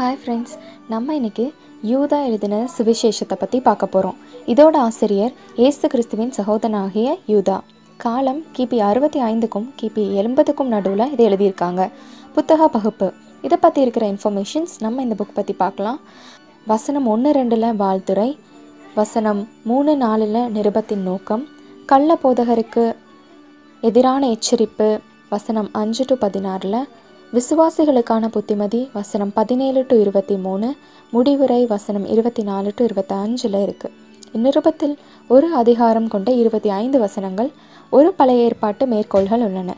Hi friends நம்ம இன்றைக்கி யூதா எழுதின சுவிசேஷத்தை பற்றி பார்க்க போகிறோம் இதோட ஆசிரியர் ஏசு கிறிஸ்துவின் சகோதரனாகிய யூதா. காலம் கிபி அறுபத்தி ஐந்துக்கும் கிபி எண்பதுக்கும் நடுவில் இதை எழுதியிருக்காங்க. புத்தக பகுப்பு இதை பற்றி இருக்கிற இன்ஃபர்மேஷன்ஸ் நம்ம இந்த புக் பற்றி பார்க்கலாம். வசனம் ஒன்று ரெண்டில் வாழ்த்துறை. வசனம் மூணு நாலில் நிருபத்தின் நோக்கம். கள்ள போதகருக்கு எதிரான எச்சரிப்பு. வசனம் அஞ்சு டு பதினாறில் விசுவாசிகளுக்கான புத்திமதி வசனம் பதினேழு டு இருபத்தி மூணு முடிவுரை வசனம் இருபத்தி நாலு டு இருபத்தி அஞ்சில் இருக்குது இந்நிருபத்தில் ஒரு அதிகாரம் கொண்ட இருபத்தி ஐந்து வசனங்கள் ஒரு பழைய ஏற்பாட்டு மேற்கோள்கள் உள்ளன.